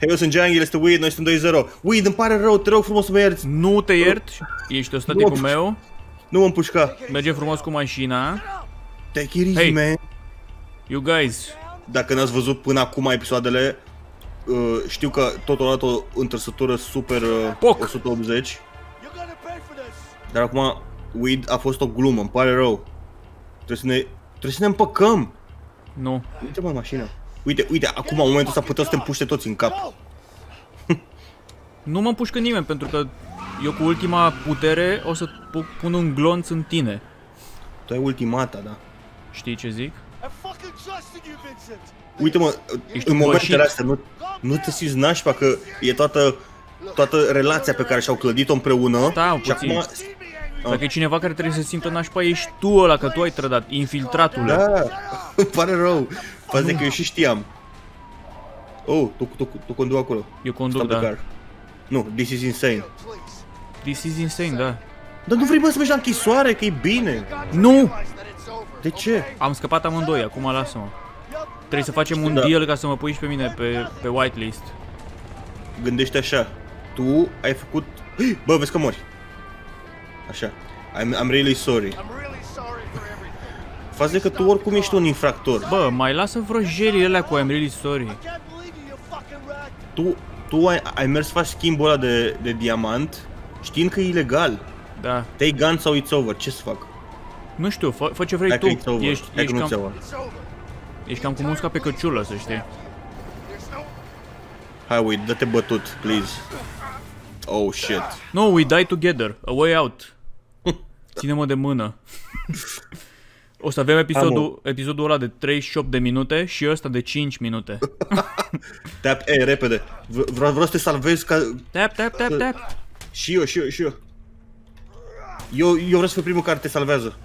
Hei, eu sunt Jungle, este Weed, noi suntem 2-0. Weed, îmi pare rău, te rog frumos să mă ierți. Nu te iert, ești ostaticul Nu. meu. Nu mă împușca. Mergem frumos cu mașina. Take it easy, Hey. man. You guys, Dacă n-ați văzut până acum episoadele, uh, știu că tot o dată o întrăsătură super uh, Poc. 180. Dar acum Weed a fost o glumă, îmi pare rău. Trebuie să ne, trebuie să ne împăcăm. nu. Uite mă mașina. Uite, uite, acum în momentul ăsta puteau să te împuște toți în cap. Nu mă împușcă nimeni pentru că eu cu ultima putere o să pu- pun un glonț în tine. Tu ai ultimata, da. Știi ce zic? Uite mă, Ești în momentele învășit. astea nu, nu te simți nașpa că e toată, toată relația pe care și-au clădit-o împreună Stai un și puțin. acum... Dacă e cineva care trebuie să simtă nașpa, ești tu ăla, că tu ai trădat, infiltratule. Da, îmi pare rău. Față de că eu și știam. Oh, tu, tu, tu conduc acolo. Eu conduc, Stop the da. car. Nu, this is insane. This is insane, da. Dar nu vrei bă să mergi la închisoare, că e bine. Nu! De ce? Am scăpat amândoi, acum lasă-mă. Trebuie să facem un Da. deal ca să mă pui și pe mine pe, pe whitelist. Gândește așa. Tu ai făcut... Bă, vezi că mori. Așa. I'm, I'm really sorry. Față de că tu oricum ești un infractor. Bă, mai lasă vrăjelile alea cu I'm really sorry. Tu, tu ai, ai mers să faci schimbul ăla de, de diamant știind că e ilegal. Da. Take gun sau it's over. Ce să fac? Nu știu, fă, fă ce vrei Hai că tu. it's over. Ești, Hai că ești, nu-ți cam, iau. ești cam cu musca pe căciulă, să știi. Hai, uite, dă-te bătut, please. Oh, shit. No, we die together. A way out. Ține-mă de mână. O să avem episodul, episodul ăla de 38 de minute și ăsta de 5 minute. Tap, e, repede. V- Vreau, vreau să te salvez ca... Tap, tap, tap, tap. Și eu, și eu, și eu. Eu, eu vreau să fiu primul care te salvează.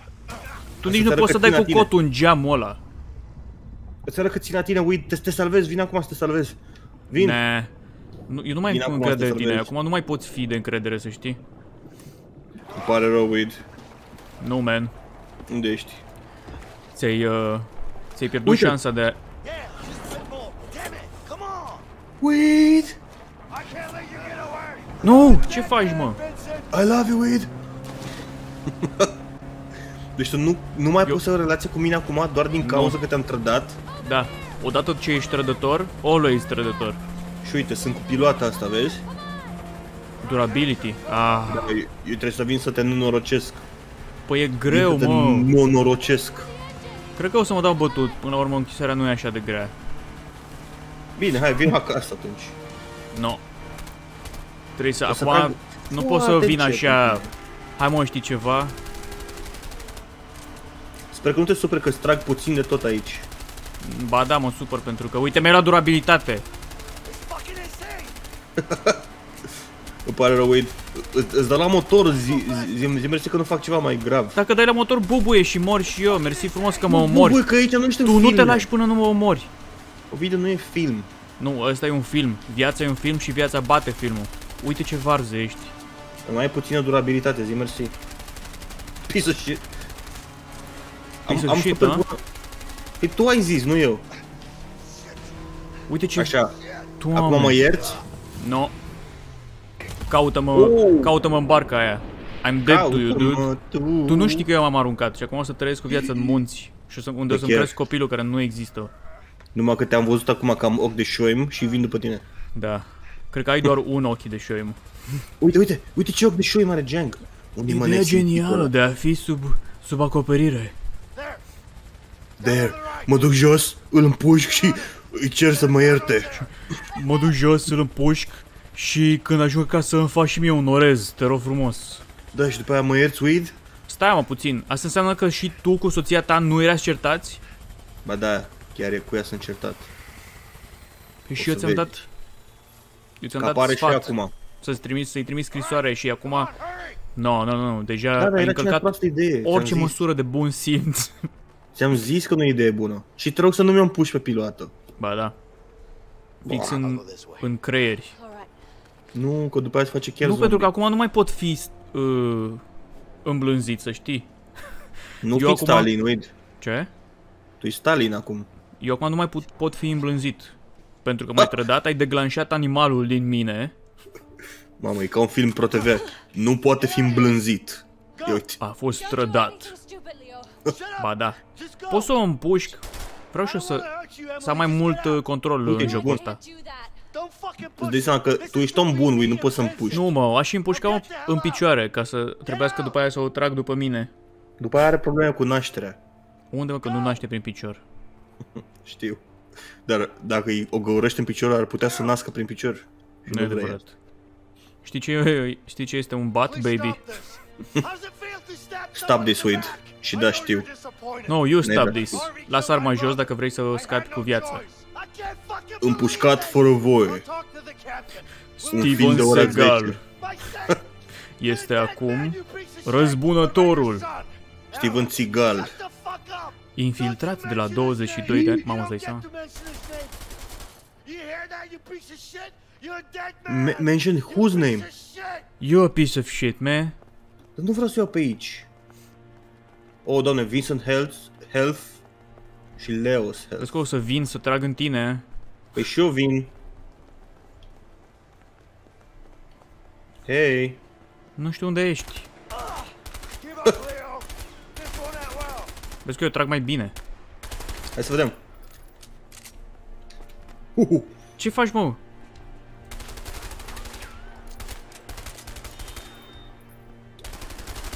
Tu Să nici te nu arăt poți că să dai țin cu la tine. cotul în geamul ăla. Îți arăt că țin la tine, uite, te, te salvezi, vin acum să te salvezi. Vin. Ne. Nu, eu nu mai Vine am acum încredere să în tine. salvezi. Acum nu mai poți fi de încredere, să știi. Îmi pare rău, Weed. Nu, man. Unde ești? Ți-ai, uh, ți-ai pierdut Uite. șansa de a... Weed! Nu! Ce faci, mă? I love you, Weed! deci tu nu, nu mai Eu- poți să ai o relație cu mine acum doar din cauza că te-am trădat? Da. Odată ce ești trădător, always trădător. Și uite, sunt cu pilota asta, vezi? Durability. Ah, Eu, eu trebuie să vin să te nenorocesc. păi e greu, Să te mă. Nenorocesc. Cred că o să mă dau bătut. Până la urmă, închisoarea nu e așa de grea. Bine, hai, vin acasă atunci. No. Trebuie să... O să Acum trag nu pot să foarte vin încet așa... cu tine. Hai mă, știi ceva? Sper că nu te superi că îți trag puțin de tot aici. Ba da, mă supăr pentru că, uite, mi-ai luat durabilitate. Îmi pare rău, Wade. Î- Îți dă la motor, zi, zi, zi, zi mersi că nu fac ceva mai grav. Dacă dai la motor, bubuie și mor și eu. Mersi frumos că mă omori. Băi, că aici nu ești în Tu nu te filme. lași până nu mă omori. Ovidiu nu e film. Nu, ăsta e un film. Viața e un film și viața bate filmul. Uite ce varză ești. Mai ai puțină durabilitate, zi mersi. Piece of shit. Piece of shit, super a? bună. Păi tu ai zis, nu eu. Uite ce... Așa. Tu, Acum mă ierți? No. Caută-mă, Oh. caută-mă în barca aia. I'm dead to you, dude. Caută-mă tu. Tu nu știi că eu m-am aruncat și acum o să trăiesc o viață în munți. Și o să, unde o să-mi chiar. cresc copilul care nu există. Numai că te-am văzut acum că am ochi de șoim și vin după tine. Da. Cred că ai doar un ochi de șoim. Uite, uite, uite ce ochi de șoim are Jang. Unde mă Ideea nesimțitul genială ăla? de a fi sub, sub acoperire. There, mă duc jos, îl împușc și îi cer să mă ierte. Mă duc jos, îl împușc și când ajung acasă îmi fac și mie un orez, te rog frumos. Da, și după aia mă ierți, Weed? Stai mă puțin, asta înseamnă că și tu cu soția ta nu erați certați? Ba da, chiar e cu ea sunt certat. Păi și să eu ți-am vezi. dat... Eu ți-am Că dat apare și sfat acum. să-ți trimis, să-i trimis scrisoare și acum... Nu, nu, nu, deja Da, dar ai era cea mai încălcat proastă idee. orice ți-am zis, măsură de bun simț. Ți-am zis că nu e idee bună. Și te rog să nu mi-o împuși pe piloată. Ba da. Fix în, în creieri. Nu, că după aia se face chiar nu, zombie. pentru că acum nu mai pot fi uh, îmblânzit, să știi. Nu eu fi acum- Stalin, Weed. Ce? Tu e Stalin acum. Eu acum nu mai pot, pot fi îmblânzit. pentru că m-ai trădat, ai declanșat animalul din mine. Mamă, e ca un film Pro TV. Nu poate fi îmblânzit. Ia uite. A fost trădat. Ba da. Poți să o împușc? Vreau și eu să, să am mai mult uh, control Uite, în jocul bun. ăsta. Îți dai seama că tu ești om bun, Wii, nu poți să-mi puși. Nu mă, aș împușca în picioare ca să trebuiască după aia să o trag după mine. După aia are probleme cu nașterea. Unde mă că nu naște prin picior? Știu. Dar dacă îi o găurești în picior, ar putea să nască prin picior. Și Nu e vrei. adevărat. Știi ce, știi ce este un bat, baby? Stop this, Wade. Și da, știu. No, you stop Never. this. Lasă arma jos dacă vrei să o scapi cu viața. Împușcat fără voie. Un film Steven de ora Seagal 10. este acum răzbunătorul. Steven Seagal. Infiltrat de la 22 de ani. Mamă, îți dai seama? Me- mention whose name? You a piece of shit, man. Dar nu vreau să iau pe aici. Oh, doamne, Vincent Health, Health și Leos Health. Crezi că o să vin să trag în tine? Păi și eu vin. Hei. Nu știu unde ești. Vezi că eu trag mai bine. Hai să vedem. Uhu. Ce faci, mă?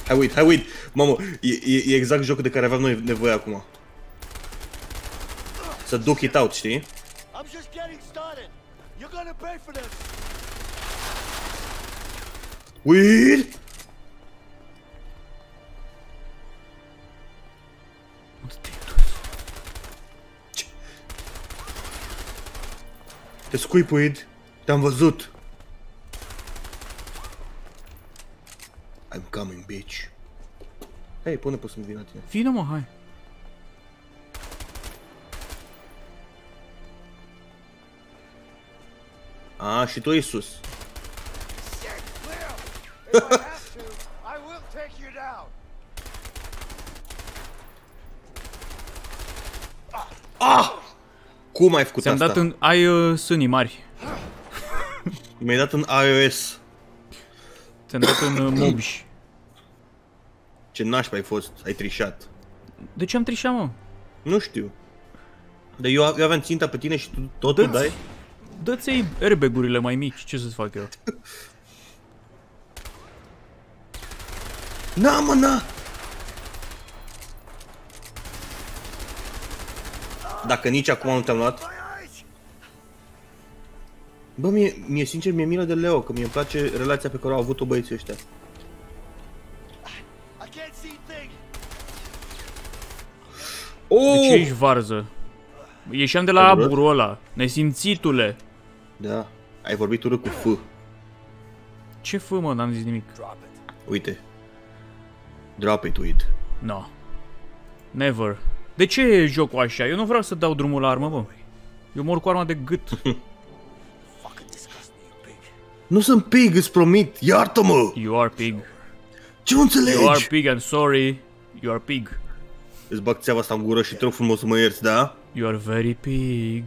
Hai uit, hai uit. Mamă, e, e, e exact jocul de care aveam noi nevoie acum. Să duc it out, știi? I'm just getting started. You're gonna pay for this. Weed! Unde te-ai dus? Te scuip, Weed. Te-am văzut. I'm coming, bitch. Hei, pune poți să-mi vin la tine. Vină, mă, hai. A, și tu, Isus. If I have to, I will take you down. Cum ai făcut Ți-am asta? dat în... Ai uh, sânii mari. Mi-ai dat în iOS. Ți-am dat în uh, mobși. Ce nașpa ai fost, ai trișat. De ce am trișat, mă? Nu știu. Dar eu, eu aveam ținta pe tine și tu tot îmi dai? Dă-ți airbag-urile mai mici, ce să-ți fac eu? Na, mă, na! Dacă nici acum nu te-am luat Bă, mie, mie sincer, mi-e milă de Leo, că mie îmi place relația pe care au avut-o băieții ăștia I can't see things. Oh! De ce ești varză? Ieșeam de la Adevărat? aburul ăla, nesimțitule. Da, ai vorbit urât cu F Ce fă, mă, n-am zis nimic. Uite Drop it, weed No. Never. De ce e jocul așa? Eu nu vreau să dau drumul la armă, bă. Eu mor cu arma de gât. Nu sunt pig, îți promit, iartă-mă! You are pig. Ce nu înțelegi? You are pig, I'm sorry. You are pig. Îți bag țeava asta în gură și te rog frumos să mă ierți, da? You are very pig.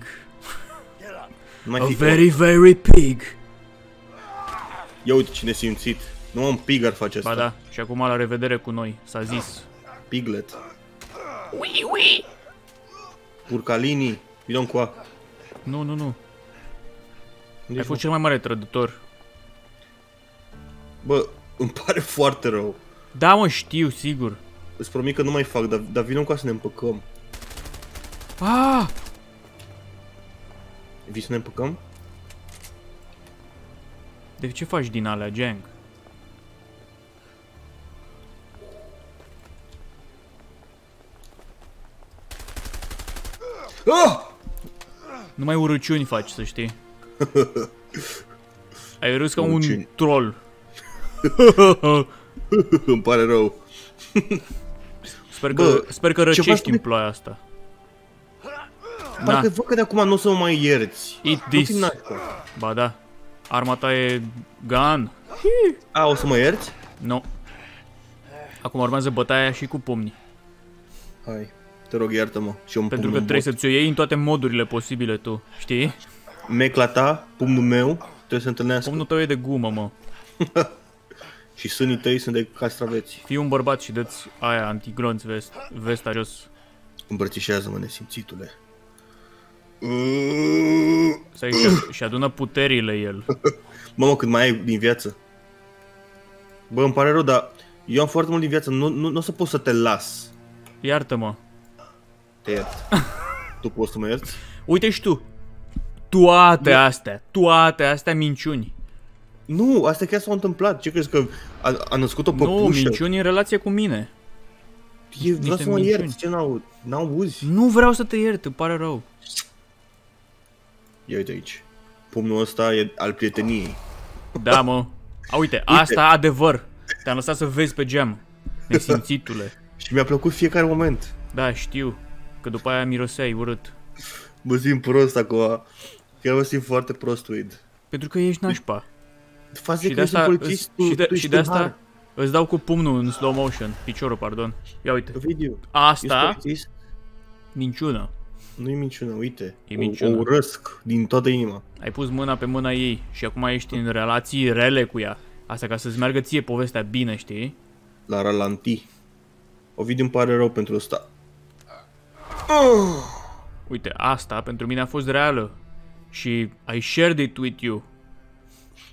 Nu mai A fi very, very pig. Ia uite ce nesimțit Nu un pig ar face asta Ba da, și acum la revedere cu noi, s-a zis. Piglet Ui, ui Purcalini Vino cu a Nu, nu, nu. Unde Ai ești, fost cel mai mare trădător. Bă, îmi pare foarte rău Da, mă, știu, sigur. Îți promit că nu mai fac, dar, dar vină cu a să ne împăcăm Ah! Vii să ne împăcăm? De ce faci din alea, Jank? Ah! Numai urăciuni faci, să știi. Ai râs ca un Urăciuni. troll. îmi pare rău Sper că, Bă, sper că ce răcești faci în tu? ploaia asta. Parcă Da, văd că de acum nu o să mă mai ierți Eat Nu this. fi nașpa. ba da. Arma ta e gun. A, o să mă ierți? Nu. Acum urmează bătaia și cu pumni. Hai, te rog iartă-mă și eu îmi Pentru pun că în trebuie bot. să ți-o iei în toate modurile posibile tu, știi? mecla ta, pumnul meu, trebuie să întâlnească. Pumnul tău e de gumă, mă. Și sânii tăi sunt de castraveți. Fii un bărbat și dă-ți aia antiglonț vest, vesta jos. Îmbrățișează-mă, nesimțitule. Să și, și adună puterile el. Mamă, cât mai ai din viață. Bă, îmi pare rău, dar eu am foarte mult din viață, nu, nu, nu o să pot să te las. Iartă-mă. Te iert. tu poți să mă ierți? Uite și tu. Toate astea, toate astea minciuni. Nu, astea chiar s-au întâmplat. Ce crezi că a, a născut o Nu, păpușă? minciuni în relație cu mine. E, vreau niște să mă minciuni. ierți, ce n-au, n-auzi? Nu vreau să te iert, îmi pare rău. Ia uite aici. Pumnul ăsta e al prieteniei. Da, mă. A, uite, asta adevăr. Te-am lăsat să vezi pe geam. Nesimțitule. Și mi-a plăcut fiecare moment. Da, știu. Că după aia miroseai urât. Mă simt prost acum. Chiar mă simt foarte prost, Wade. Pentru că ești nașpa. Față Și că de ești asta, un polițist, tu, și de, tu și ești de asta tâlhar. îți dau cu pumnul în slow motion. Piciorul, pardon. Ia uite. Video. Ești Asta, polițist? minciună. Nu-i minciună, uite. E O- minciună. O, urăsc din toată inima. Ai pus mâna pe mâna ei și acum ești în relații rele cu ea. Asta ca să-ți meargă ție povestea bine, știi? La ralanti. Ovidiu îmi pare rău pentru asta. Uite, asta pentru mine a fost reală. Și I shared it with you.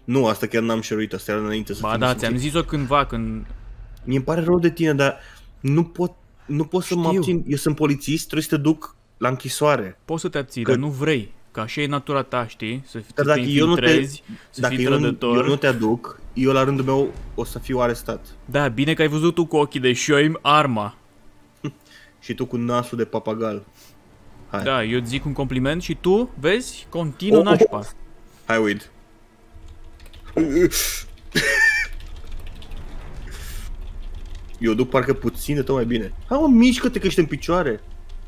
Nu, asta chiar n-am șeruit, asta era înainte să Ba fim da, simțit. ți-am zis-o cândva când... mi îmi pare rău de tine, dar nu pot, nu pot să mă Știu. abțin. Eu sunt polițist, trebuie să te duc la închisoare. Poți să te abții, Că- dar nu vrei. Că așa e natura ta, știi? Să fii, Dar să te dacă eu nu te, infiltrezi, să dacă fii eu, nu- trădător. eu nu te aduc, eu la rândul meu o să fiu arestat. Da, bine că ai văzut tu cu ochii de șoim arma. Și tu cu nasul de papagal. Hai. Da, eu îți zic un compliment și tu, vezi, continuu Oh, oh, nașpa. Hai, Wade. Eu duc parcă puțin de tot mai bine. Hai mă, mișcă-te că ești în picioare.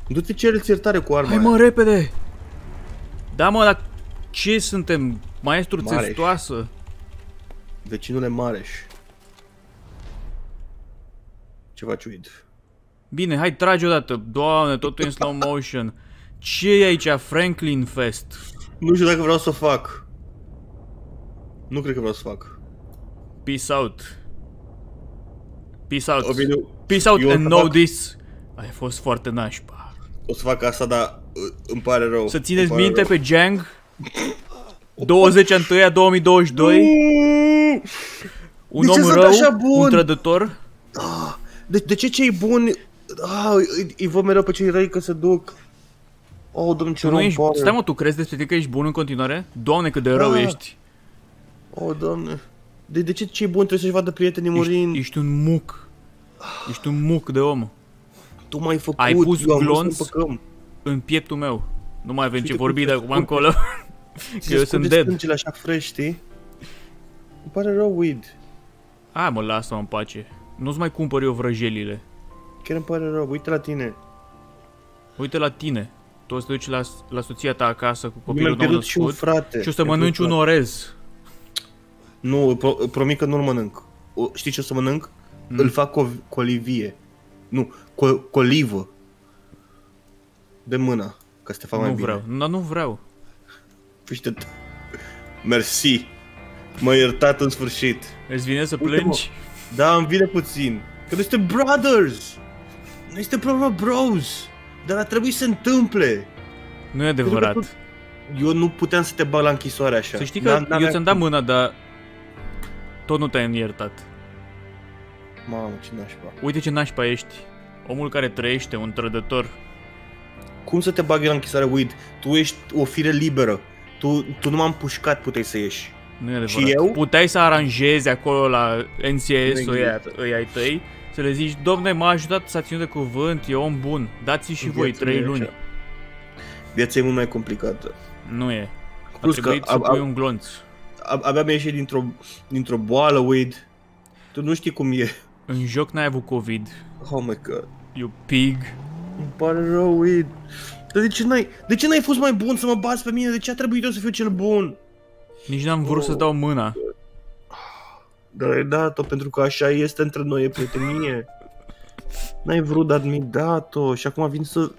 Du-te cereți iertare cu arma Hai aia. mă, repede! Da mă, dar ce suntem? Maestru Mareș. țestoasă? Vecinule Mareș. Ce faci, Wade? Bine, hai trage odată. Doamne, totul e în slow motion. ce e aici? Franklin Fest. Nu știu dacă vreau să o fac. Nu cred că vreau să fac. Peace out. Peace out. Ovidiu, Peace out eu o and să know fac- this. Ai fost foarte nașpa. O să fac asta, dar uh, îmi pare rău. Să țineți Îmi pare minte rău. pe Jang 20 1 2022 Un De ce om sunt rău, așa bun? un trădător De, de ce cei buni... Ah, îi, îi văd mereu pe cei răi că se duc... Oh, domnule, ce Tu nu rău îmi ești, pare. stai mă, tu crezi despre tine că ești bun în continuare? Doamne cât de rău Da. ești. Oh, doamne. De, de ce cei buni trebuie să-și vadă prietenii murind? Ești, ești un muc. Ești un muc de om. Tu m-ai făcut, Ai pus eu am vrut să glonț? ne păcăm. În pieptul meu. Nu mai avem Și ce uite vorbi cum de se acum scurge. încolo. Ți Că eu se sunt scurge dead. stângele așa fresh, știi? Îmi pare rău, Weed. Hai mă, lasă-mă în pace. Nu-ți mai cumpăr eu vrăjelile. Chiar îmi pare rău, uite la tine. Uite la tine. Tu o să te duci la, la soția ta acasă cu Mi-am copilul nou pierdut și un născut frate. și o să Mi-am mănânci un pierdut orez. Nu, îi pro- îi promit că nu-l mănânc. O, știi ce o să mănânc? Mm. Îl fac co- colivie. Nu, co- colivă. De mână, ca să te fac mai Nu bine. vreau, dar nu vreau. Fiște Mersi. M-ai iertat în sfârșit. Îți vine să Uite, plângi? Da, îmi vine puțin. Că noi suntem brothers. Noi suntem problema bros. Dar a trebuit să se întâmple. Nu e adevărat. Pentru Eu nu puteam să te bag la închisoare așa. Să știi N-a- că n-avea eu ți-am dat cum. mâna, dar tot nu te-ai iertat. Mamă, ce nașpa. Uite ce nașpa ești. Omul care trăiește, un trădător. Cum să te bag eu la închisoare, Weed? Tu ești o fire liberă. Tu, tu nu m-am pușcat, puteai să ieși. Nu e adevărat. eu? Puteai să aranjezi acolo la NCS-ul Nu ăia, există. ăia ai tăi, să le zici, domne, m-a ajutat să ținut de cuvânt, e om bun, dați și voi Viața trei nu e luni. așa. Viața e mult mai complicată. Nu e. A Plus că trebuit să ab- pui ab- un glonț. Ab- Abia mi-a ieșit dintr-o, dintr-o boală, Weed. Tu nu știi cum e. În joc n-ai avut COVID, Oh my god. you pig. Îmi pare rău, Weed. Dar de ce n-ai, de ce n-ai fost mai bun să mă bați pe mine? De ce a trebuit eu să fiu cel bun? Nici n-am vrut Oh. să-ți dau mâna. Dar ai dat-o pentru că așa este între noi, e prietenie. N-ai vrut, dar mi-ai dat-o și acum vin să...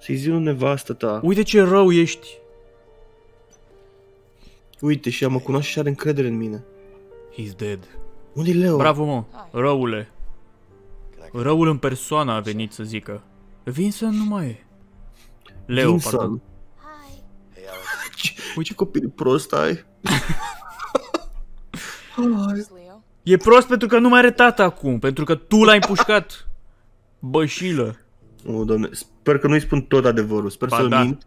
Să-i zi un nevastă ta. Uite ce rău ești. Uite, și ea mă cunoaște și are încredere în mine. He's dead. Unde e Leo? Bravo, mă. Răule. Răul în persoană a venit să zică. Vincent nu mai e. Leo, Vincent. pardon. Ce, ce copil prost ai? Leo. E prost pentru că nu mai are tata acum, pentru că tu l-ai împușcat. Bășilă. O, doamne, sper că nu-i spun tot adevărul, sper Ba să da. mint.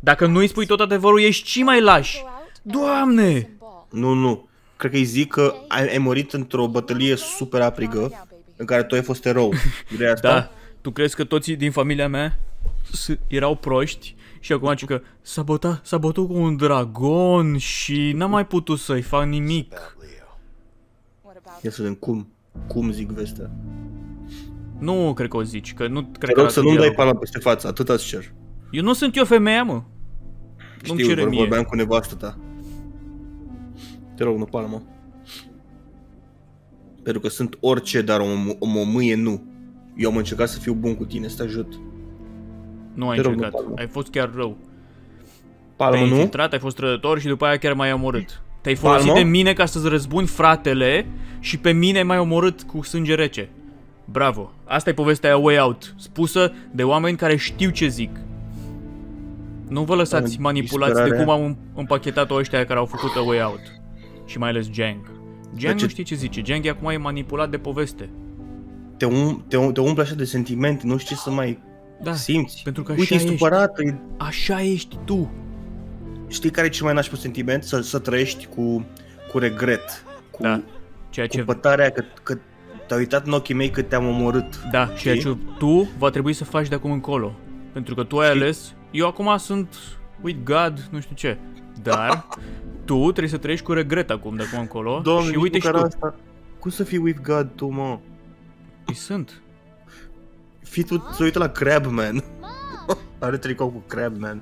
Dacă nu îi spui tot adevărul, ești și mai laș. Go out and Doamne! some ball. Nu, nu. Cred că îi zic că ai, ai murit într-o bătălie super aprigă în care tu ai fost erou. Vrei asta? Da, tu crezi că toți din familia mea s- erau proști și acum zic că s-a bătat, s-a bătut cu un dragon și n-am mai putut să-i fac nimic. What about Ia să vedem cum. Cum zic vestea. Nu cred că o zici, că nu Te cred că rog să nu-mi dai dialogul. palma peste față, atât îți cer. Eu nu sunt eu femeia, mă. Nu-mi Știu, cere vor- mie. vorbeam cu nevastă ta. Te rog, nu palmă. Pentru că sunt orice, dar o, o mămâie nu. Eu am încercat să fiu bun cu tine, să te ajut. Nu ai Te rog, nu încercat. palmă. Ai fost chiar rău. Palmă, Te-ai nu? infiltrat, ai fost trădător și după aia chiar m-ai omorât. Te-ai Palmă? folosit de mine ca să-ți răzbuni fratele și pe mine m-ai omorât cu sânge rece. Bravo. Asta e povestea aia Way Out, spusă de oameni care știu ce zic. Nu vă lăsați În manipulați de disperare. cum am împachetat-o ăștia care au făcut A Way Out. Și mai ales Jang. Jang ce- nu știe ce zice. Jang e acum e manipulat de poveste. Te, um, te, um, te umple așa de sentimente, nu știi să mai Da, simți. pentru că Uite, așa e ești. supărată, e așa ești tu. Știi care e cel mai nașpa sentiment? Să, să trăiești cu, cu regret, cu, Da. Ceea cu ce pătarea că, că te-ai uitat în ochii mei că te-am omorât. Da, și Știi? ce tu va trebui să faci de acum încolo. Pentru că tu ai Știi? ales, eu acum sunt with God, nu știu ce. Dar tu trebuie să trăiești cu regret acum de acum încolo. Doamne, și nici uite și măcar tu. asta. Cum să fii with God tu, mă? Păi sunt. Fii tu, să uită la Crabman. Are tricou cu Crabman.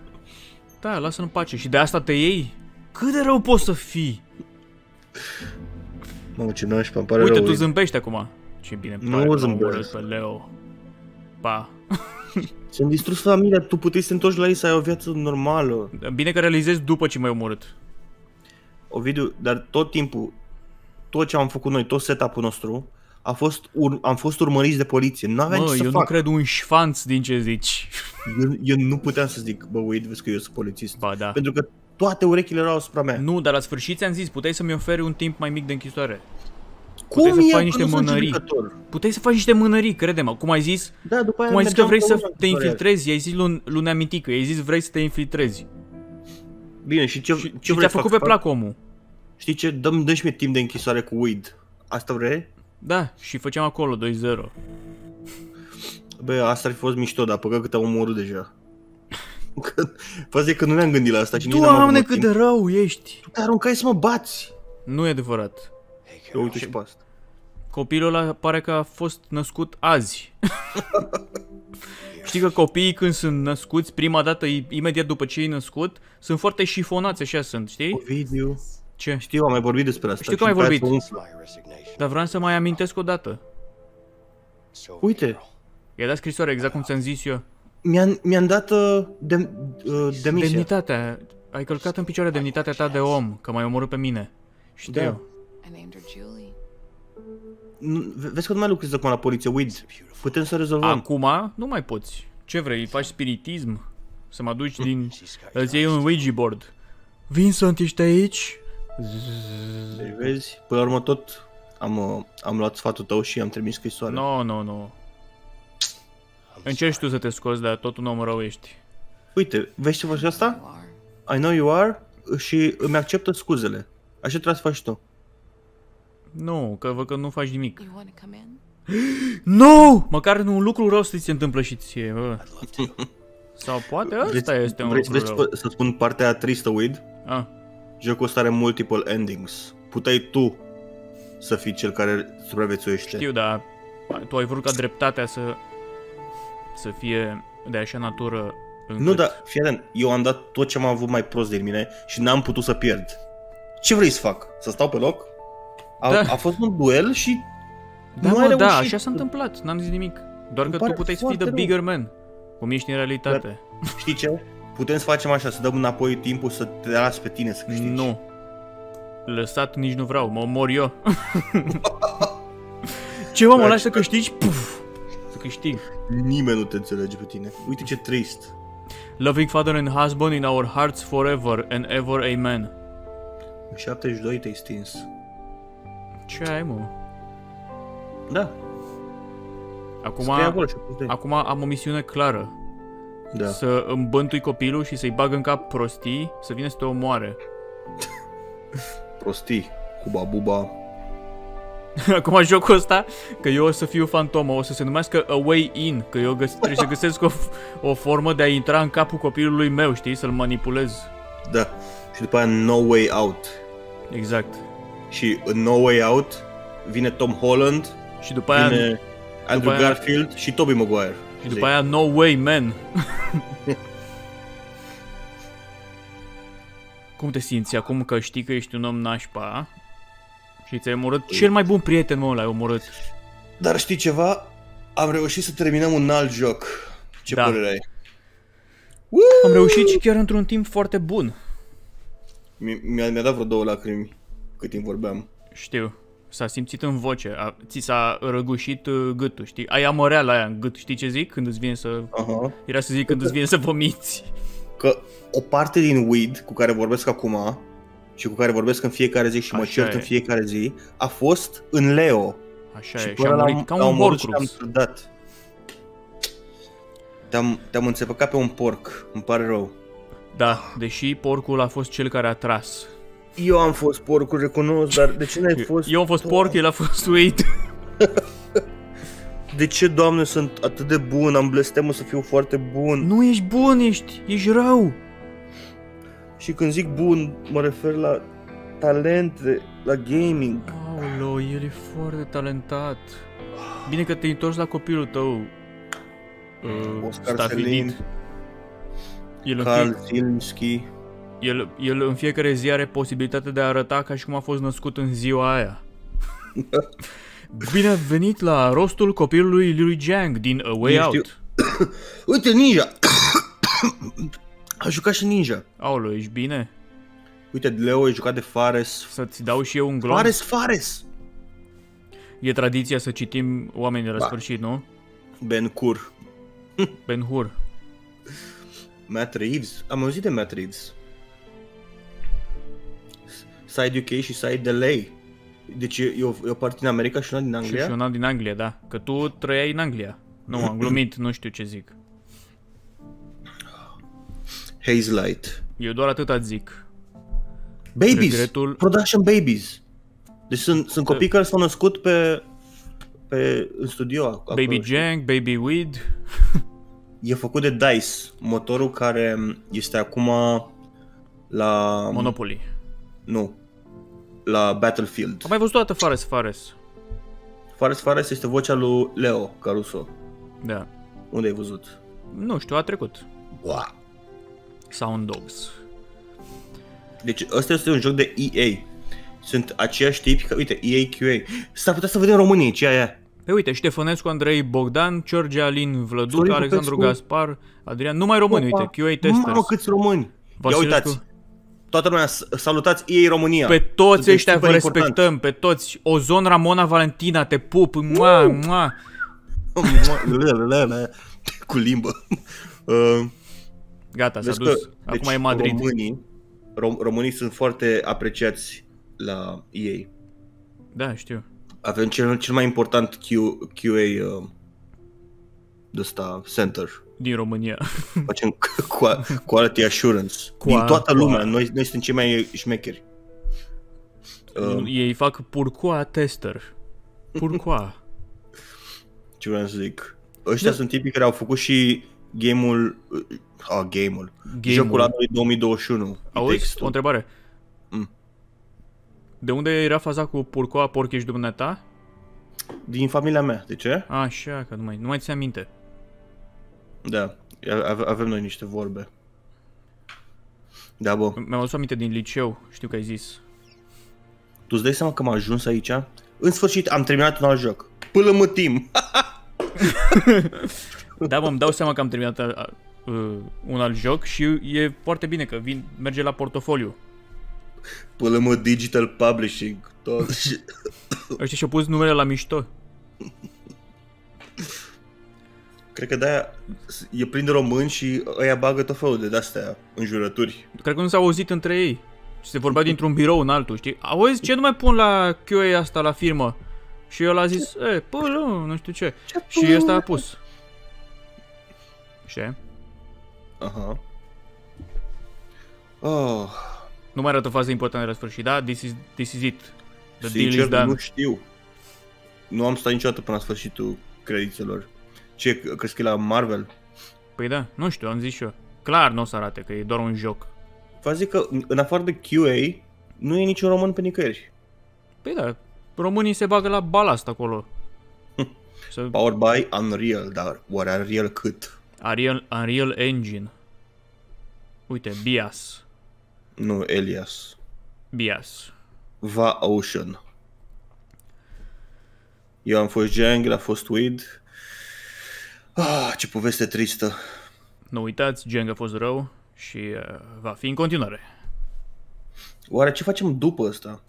Da, lasă în pace. Și de asta te iei? Cât de rău poți să fii? Mamă, ce nașpa, îmi pare Uite, rău. tu uite. zâmbești acum. Ce bine Nu pare că l-am zâmbesc. omorât pe Leo. Pa. Ți-am distrus familia, tu puteai să te întorci la ei să ai o viață normală. Bine că realizezi după ce m-ai omorât. Ovidiu, dar tot timpul, tot ce am făcut noi, tot setup-ul nostru, a fost ur- am fost urmăriți de poliție. Nu aveam Mă, ce să eu nu fac. cred un șfanț din ce zici. Eu, eu nu puteam să zic, bă, uite, vezi că eu sunt polițist. Ba da. Pentru că toate urechile erau asupra mea. Nu, dar la sfârșit ți-am zis, puteai să-mi oferi un timp mai mic de închisoare. Cum puteai să e faci că niște nu sunt mânării. judecător? Puteai să faci niște mânării, crede-mă. Cum ai zis? Da, după aia Cum ai zis că mergeam vrei cu să lumea te în istoria. infiltrezi? I-ai zis lui, lui Neamitică, i-ai zis vrei să te infiltrezi. Bine, și ce, Și, ce și vrei ți-a să făcut fac? pe plac omul. Știi ce? Dăm, dă mie timp de închisoare cu weed. Asta vrei? Da, și făceam acolo 2-0. Bă, asta ar fi fost mișto, dar păcat că te-am omorât deja. Că- Faza e că nu ne-am gândit la asta și nici n-am Doamne, avut cât timp. de rău ești! Tu te aruncai să mă bați. Nu e adevărat. Eu uite și pe asta. Copilul ăla pare că a fost născut azi. Știi că copiii când sunt născuți prima dată, i- imediat după ce e născut, sunt foarte șifonați, așa sunt, știi? Ovidiu. Ce? Știu, am mai vorbit despre asta. Știu că și ai după aia vorbit. se umflă. My resignation. Dar vreau să mai amintesc o dată. So, Uite, girl, I-a dat scrisoare exact cum ți-am zis eu. mi-am, mi-am dat uh, dem, uh, demisia. Demnitatea. Ai călcat în picioare demnitatea ta de om, că m-ai omorât pe mine. Știu. Da. I named her Julie. Nu, ve- Vezi că nu mai lucrezi acum la poliție, Weed. Putem să rezolvăm. Acum nu mai poți. Ce vrei? Faci spiritism? Să mă duci din... she's got Îți iei un Ouija board. Vincent, ești aici? Deci vezi, până la urmă tot am, uh, am luat sfatul tău și am trimis scrisoare. Nu, nu, nu. Încerci tu să te scoți, dar tot un om rău ești. Uite, vezi ce faci asta? You are. I know you are și îmi acceptă scuzele. Așa trebuie să faci tu. Nu, că văd că nu faci nimic. You want to come in? Nu! Măcar un lucru rău să ți se întâmplă și ție, bă. Sau poate ăsta este un vrei, lucru vreți rău. să, să spun partea tristă, Weed? Ah, Jocul ăsta are multiple endings. Puteai tu să fii cel care supraviețuiește. știu, dar tu ai vrut ca dreptatea să să fie de așa natură încât... Nu, dar fii atent, eu am dat tot ce am avut mai prost din mine și n-am putut să pierd. Ce vrei să fac? Să stau pe loc? A, Da. a fost un duel și Da, nu ai mă, da, reușit. așa s-a întâmplat, n-am zis nimic. Doar Îmi că tu pare puteai să fii foarte the rău. bigger man, cum ești în realitate. Știi ce? Putem să facem așa, să dăm înapoi timpul să te las pe tine să câștigi. Nu, Lăsat nici nu vreau, mă omor eu. Ce mă, mă lași să câștigi? Puf! Să câștig. Nimeni nu te înțelege pe tine. Uite ce trist. Loving father and husband in our hearts forever and ever, amen. În 72 te-ai stins. Ce ai, mă? Da. Acum, Scrie acolo 72. acum am o misiune clară. Da. Să îmbântui copilul și să-i bag în cap prostii, să vină să te omoare. Prostii. Huba buba. Acum jocul ăsta, că eu o să fiu fantomă, o să se numească A Way In, că eu găs- trebuie să găsesc o, o formă de a intra în capul copilului meu, știi, să-l manipulez. Da. Și după aia No Way Out. Exact. Și în No Way Out vine Tom Holland, Și după aia, vine Andrew aia- Garfield și Tobey Maguire. și după aia No Way Man. Cum te simți acum că știi că ești un om nașpa și ți-ai omorât cel mai bun prieten, mă, l-ai omorât. Dar știi ceva? Am reușit să terminăm un alt joc. Ce Da. părere ai? Am reușit și chiar într-un timp foarte bun. Mi- Mi-a, mi-a dat vreo două lacrimi cât timp vorbeam. Știu. S-a simțit în voce, a, ți s-a răgușit uh, gâtul, știi? Ai amoreala aia în gât, știi ce zic? Când îți vine să... Aha. Era să zic când îți vine să vomiți. Că o parte din weed cu care vorbesc acum și cu care vorbesc în fiecare zi și mă Așa cert e. în fiecare zi, a fost în Leo. Așa și e, pe și a ăla murit l-am- ca l-am un omorât și horcrux. L-am trădat. Te-am, te-am înțepăcat pe un porc, îmi pare rău. Da, deși porcul a fost cel care a tras. Eu am fost porcul, recunosc, dar de ce n-ai fost Eu am fost tu? porc, el a fost Wade. De ce, doamne, sunt atât de bun? Am blestemul să fiu foarte bun. Nu ești bun, ești, ești rău. Și când zic bun, mă refer la talente, la gaming. Aoleu, el e foarte talentat. Bine că te-ai întors la copilul tău. Uh, Oscar stabilit. Selim, El în, Carl fie, Zielinski. El, el în fiecare zi are posibilitatea de a arăta ca și cum a fost născut în ziua aia. Bine ați venit la rostul copilului lui Jang din A Way Eu Out. știu. Uite, Ninja! A jucat și Ninja. Aoleu, ești bine? Uite, Leo e jucat de Fares. Să-ți dau și eu un glonț? Fares, Fares! E tradiția să citim oamenii de la Da. sfârșit, nu? Ben Kur. Ben Hur. Matt Reeves. Am auzit de Matt Reeves. Side UK și Side LA. Deci e, e, o, e o parte din America și una din Și, Anglia? și una din Anglia, da. Că tu trăiai în Anglia. Nu, am glumit, nu știu ce zic. Haze Light. Eu doar atâta zic. Babies! Regretul- Production Babies. Deci sunt, sunt copii care s-au născut pe, pe în studio. acolo. Baby Jang, Baby Weed. E făcut de DICE, motorul care este acum la... Monopoly. Nu. La Battlefield. Am mai văzut o dată Fares Fares. Fares Fares este vocea lui Leo Caruso. Da. Unde ai văzut? Nu știu, a trecut. Wow. Sound Dogs. Deci ăsta este un joc de EA. Sunt aceiași tipi, că, uite, EA QA. S-ar putea să vedem România, ce aia? Pe uite, Ștefănescu, Andrei Bogdan, George Alin Vlăduc, Sorin Alexandru Popescu. Gaspar, Adrian, numai români, uite, QA testers. Mamă, câți români! Ia Vasilescu. uitați! Toată lumea, s- salutați EA România! Pe toți Sunteți ăștia vă super important. respectăm, pe toți. Ozon Ramona Valentina, te pup, mua, mua. Cu limbă. Uh, Gata, s-a Vezi dus. că, Acum deci, e Madrid. Românii, rom, românii sunt foarte apreciați la EA. Da, știu. Avem cel, cel mai important Q, QA uh, de ăsta, center. Din România. Facem qua- quality assurance. Din Qua- toată qua. lumea. Noi, noi suntem cei mai șmecheri. Uh, Ei fac pourquoi tester. Pourquoi? ce vreau să zic? Ăștia Da. sunt tipii care au făcut și game-ul... uh, Ah, game-ul. Game-ul. Jocul anului 2021. It Auzi? Takes O Two. întrebare. Mm. De unde era faza cu pourquoi porc ești dumneata? Din familia mea. De ce? Așa, că nu mai, nu mai țin minte. Da. Ave- Avem noi niște vorbe. Da, bă. Mi-am adus aminte din liceu, știu că ai zis. Tu îți dai seama că am ajuns aici? În sfârșit am terminat un alt joc. Până timp. Da, mă, îmi dau seama că am terminat a, a, uh, un alt joc și e foarte bine că vin, merge la portofoliu. PLM Digital Publishing. Tot. și- Ăștia și-au pus numele la mișto. Cred că de-aia e plin de români și ăia bagă tot felul de de-astea înjurături. Cred că nu s-au auzit între ei. Și se vorbea dintr-un birou în altul, știi? Auzi, ce nu mai pun la QA asta la firmă? Și el a zis, e, pă, nu, nu știu ce. Și ăsta a pus. Știi? Aha. Oh, Nu mai arată faza importantă la sfârșit, da? This is, this is it. The deal sincer, is done. nu știu. Nu am stat niciodată până la sfârșitul creditelor. Ce, crezi că e la Marvel? Păi da, nu știu, am zis și eu. Clar nu o să arate, că e doar un joc. Vă zic că în afară de QA, nu e niciun român pe nicăieri. Păi da, românii se bagă la balast acolo. Să, Powered by Unreal, dar oare Unreal cât? Unreal, Unreal Engine. Uite, Bias. Nu, Elias. Bias. Va Ocean. Eu am fost Jungle, a fost Weed. Ah, ce poveste tristă. Nu uitați, Gang a fost rău și uh, va fi în continuare. Oare ce facem după asta?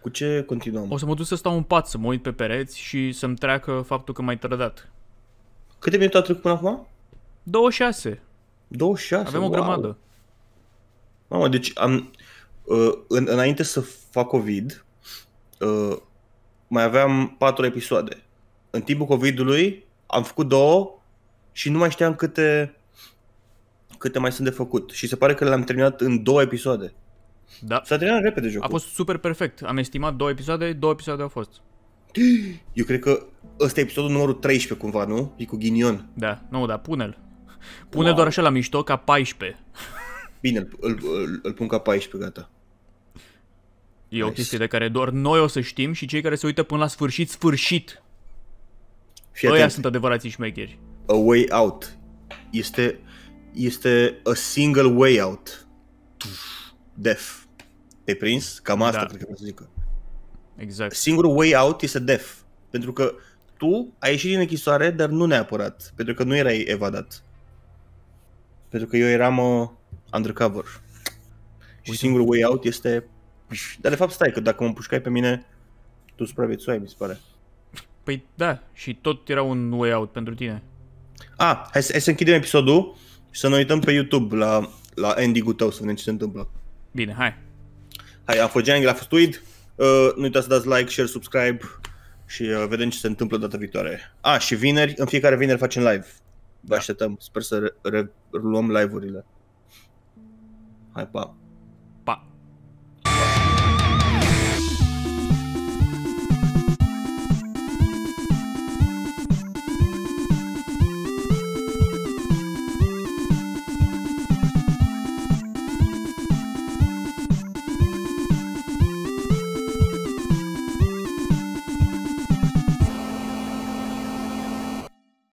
Cu ce continuăm? O să mă duc să stau în pat, să mă uit pe pereți și să-mi treacă faptul că m-ai trădat. Câte minute a trecut până acum? 26. 26. Avem o wow. grămadă. Mamă, deci am, uh, în, înainte să fac COVID, uh, mai aveam patru episoade. În timpul COVID-ului am făcut două și nu mai știam câte, câte mai sunt de făcut. Și se pare că le-am terminat în două episoade. Da. S-a terminat repede jocul. A fost super perfect. Am estimat două episoade, două episoade au fost. Eu cred că ăsta e episodul numărul 13 cumva, nu? E cu ghinion. Da, nu, da, pune-l. Pune Wow. doar așa la mișto ca 14. Bine, îl, îl, îl, îl pun ca 14, gata. E o Nice. chestie de care doar noi o să știm și cei care se uită până la sfârșit, sfârșit. Fii Ăia atent. sunt adevărații șmecheri. A way out. Este, este a single way out. Death. Te prins? Cam asta Da. cred că vreau să zică. Exact. Singurul way out este death. Pentru că tu ai ieșit din închisoare, dar nu neapărat. Pentru că nu erai evadat. Pentru că eu eram uh, undercover. Și singurul way out este... Dar de fapt stai, că dacă mă pușcai pe mine, tu supraviețuai, mi se pare. Păi da, și tot era un way out pentru tine. Ah, hai, să- hai să închidem episodul și să ne uităm pe YouTube la, la ending-ul tău să vedem ce se întâmplă. Bine, hai. Hai, a fost Jungle, a fost Tweed. Uh, nu uitați să dați like, share, subscribe și uh, vedem ce se întâmplă data viitoare. Ah, și vineri, în fiecare vineri facem live. Vă așteptăm. Sper să re- re- reluăm live-urile. Hai, pa!